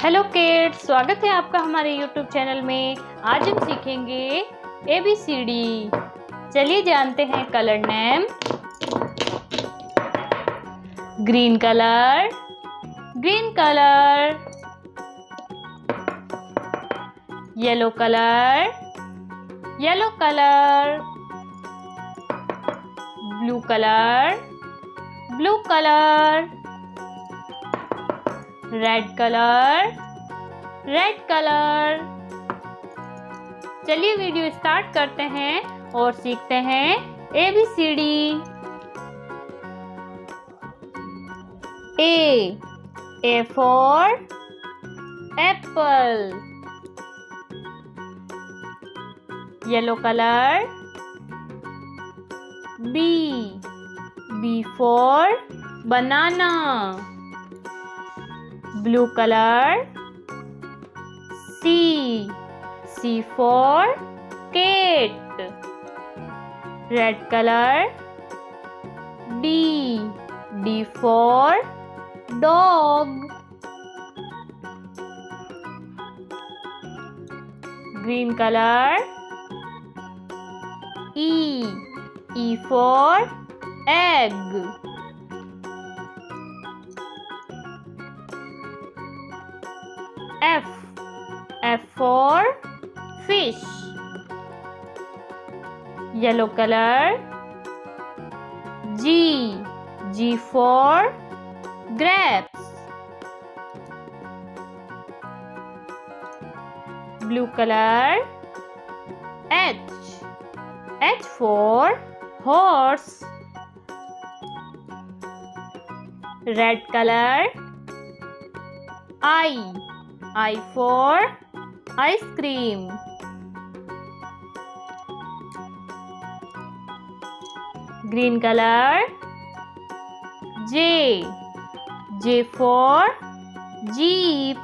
Hello kids स्वागत है आपका हमारे यूट्यूब चैनल में। आज हम सीखेंगे ए बी सी डी चलिए जानते हैं colour name green colour green colour yellow colour yellow colour blue colour blue colour red colour red colour चलिए वीडियो स्टार्ट करते हैं और सीखते हैं A B C D A A for apple yellow colour B B for banana blue color C C for cat red color D D for dog. Green color E E for egg F. F for fish. Yellow color. G. G for grapes. Blue color. H. H for horse. Red color. I I for ice cream. Green color. J. J for jeep.